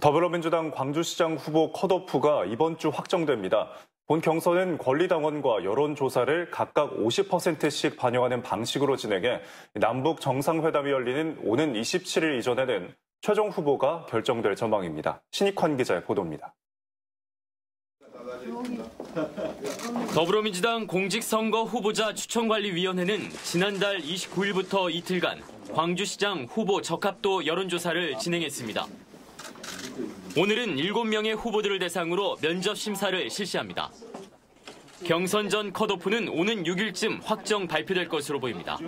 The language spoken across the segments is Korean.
더불어민주당 광주시장 후보 컷오프가 이번 주 확정됩니다. 본 경선은 권리당원과 여론조사를 각각 50%씩 반영하는 방식으로 진행해 남북 정상회담이 열리는 오는 27일 이전에는 최종 후보가 결정될 전망입니다. 신익환 기자의 보도입니다. 더불어민주당 공직선거 후보자 추천관리위원회는 지난달 29일부터 이틀간 광주시장 후보 적합도 여론조사를 진행했습니다. 오늘은 7명의 후보들을 대상으로 면접 심사를 실시합니다. 경선 전 컷오프는 오는 6일쯤 확정 발표될 것으로 보입니다.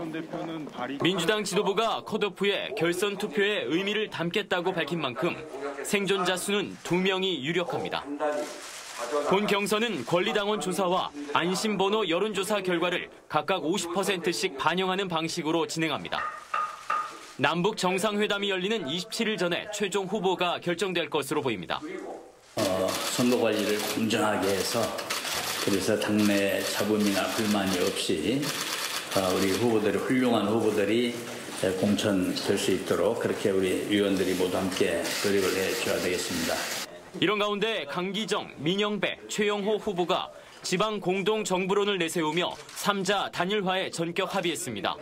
민주당 지도부가 컷오프에 결선 투표에 의미를 담겠다고 밝힌 만큼 생존자 수는 2명이 유력합니다. 본 경선은 권리당원 조사와 안심번호 여론조사 결과를 각각 50%씩 반영하는 방식으로 진행합니다. 남북 정상회담이 열리는 27일 전에 최종 후보가 결정될 것으로 보입니다. 어, 선거 관리를 공정하게 해서 그래서 당내 잡음이나 불만이 없이 어, 우리 후보들이 훌륭한 후보들이 공천될 수 있도록 그렇게 우리 위원들이 모두 함께 노력을 해줘야 되겠습니다. 이런 가운데 강기정, 민영배, 최영호 후보가 지방 공동 정부론을 내세우며 3자 단일화에 전격 합의했습니다.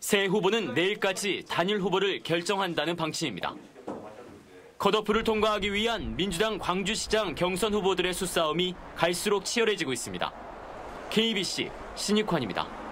새 후보는 내일까지 단일 후보를 결정한다는 방침입니다. 컷오프를 통과하기 위한 민주당 광주시장 경선 후보들의 수싸움이 갈수록 치열해지고 있습니다. KBC 신익환입니다.